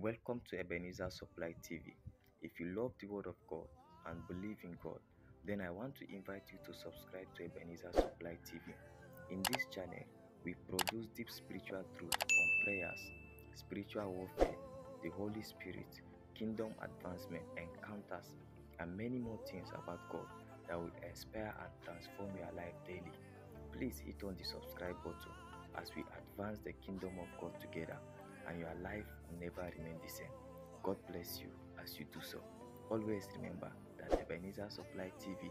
Welcome to Ebenezer Supply TV. If you love the Word of God and believe in God, then I want to invite you to subscribe to Ebenezer Supply TV. In this channel, we produce deep spiritual truths on prayers, spiritual warfare, the Holy Spirit, kingdom advancement, encounters, and many more things about God that will inspire and transform your life daily. Please hit on the subscribe button as we advance the kingdom of God together and your life will never remain the same. God bless you as you do so. Always remember that Ebenezer Supply TV